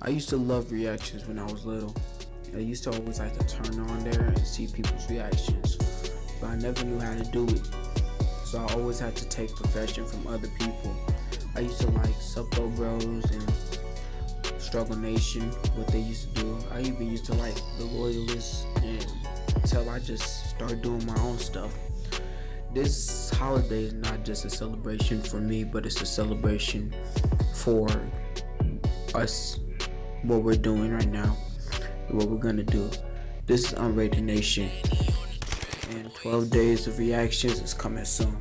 I used to love reactions when I was little. I used to always like to turn on there and see people's reactions, but I never knew how to do it. So I always had to take profession from other people. I used to like Suppo Bros and Struggle Nation, what they used to do. I even used to like The Loyalists and until I just started doing my own stuff. This holiday is not just a celebration for me, but it's a celebration for us, what we're doing right now, what we're gonna do. This is Unrated Nation, and 12 days of reactions is coming soon.